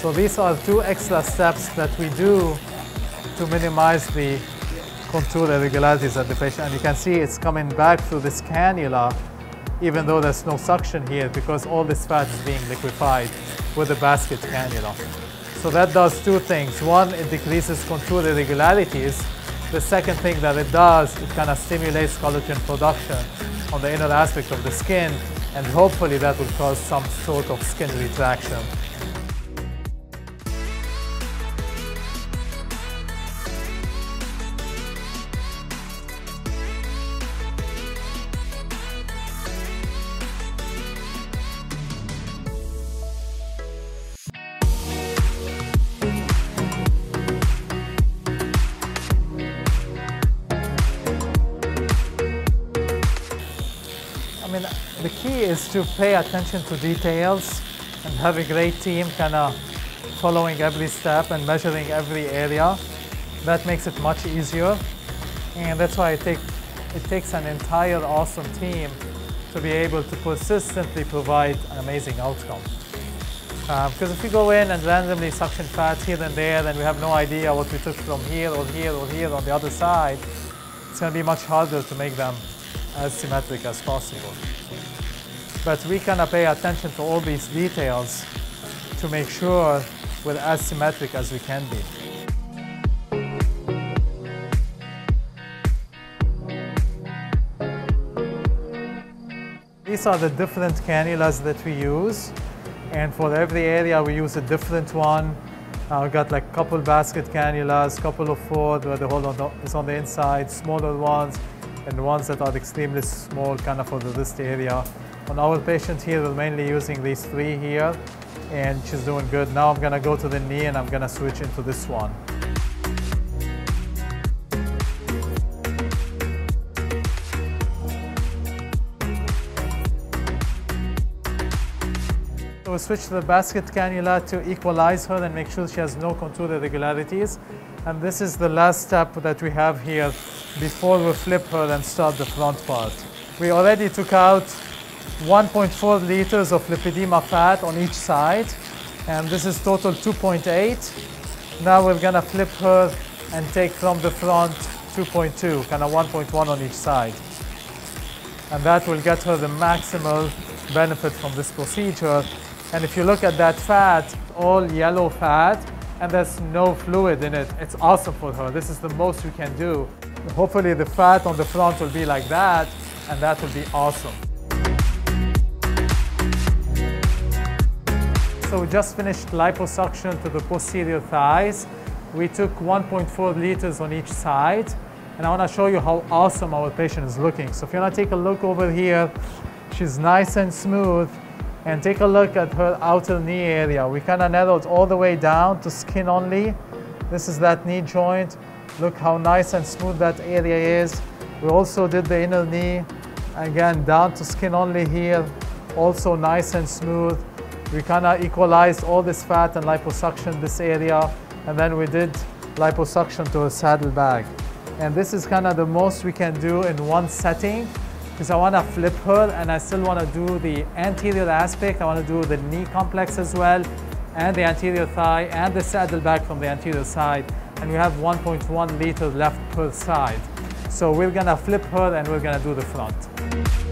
So these are two extra steps that we do to minimize the contour irregularities at the patient. And you can see it's coming back through this cannula, even though there's no suction here, because all this fat is being liquefied with the basket cannula. So that does two things. One, it decreases contour irregularities. The second thing that it does, it kind of stimulates collagen production on the inner aspect of the skin, and hopefully that will cause some sort of skin retraction. I mean, the key is to pay attention to details and have a great team kind of following every step and measuring every area. That makes it much easier. And that's why it, take, it takes an entire awesome team to be able to persistently provide an amazing outcome. Uh, because if we go in and randomly suction fat here and there, then we have no idea what we took from here or here or here on the other side, it's going to be much harder to make them as symmetric as possible. But we kind of pay attention to all these details to make sure we're as symmetric as we can be. These are the different cannulas that we use. And for every area, we use a different one. Uh, we got like a couple basket cannulas, couple of four where the hole on the, is on the inside, smaller ones, and the ones that are extremely small, kind of for the wrist area. On our patient here, we're mainly using these three here, and she's doing good. Now I'm gonna go to the knee and I'm gonna switch into this one. So we switch to the basket cannula to equalize her and make sure she has no contour irregularities. And this is the last step that we have here before we flip her and start the front part. We already took out 1.4 liters of lipedema fat on each side, and this is total 2.8. Now we're gonna flip her and take from the front 2.2, kind of 1.1 on each side. And that will get her the maximal benefit from this procedure. And if you look at that fat, all yellow fat, and there's no fluid in it, it's awesome for her. This is the most we can do. Hopefully the fat on the front will be like that, and that will be awesome. So we just finished liposuction to the posterior thighs. We took 1.4 liters on each side. And I want to show you how awesome our patient is looking. So if you want to take a look over here, she's nice and smooth. And take a look at her outer knee area. We kind of narrowed all the way down to skin only. This is that knee joint. Look how nice and smooth that area is. We also did the inner knee. Again, down to skin only here. Also nice and smooth. We kind of equalized all this fat and liposuction this area. And then we did liposuction to a saddle bag. And this is kind of the most we can do in one setting because I want to flip her and I still want to do the anterior aspect. I want to do the knee complex as well and the anterior thigh and the saddle bag from the anterior side. And we have 1.1 liter left per side. So we're going to flip her and we're going to do the front.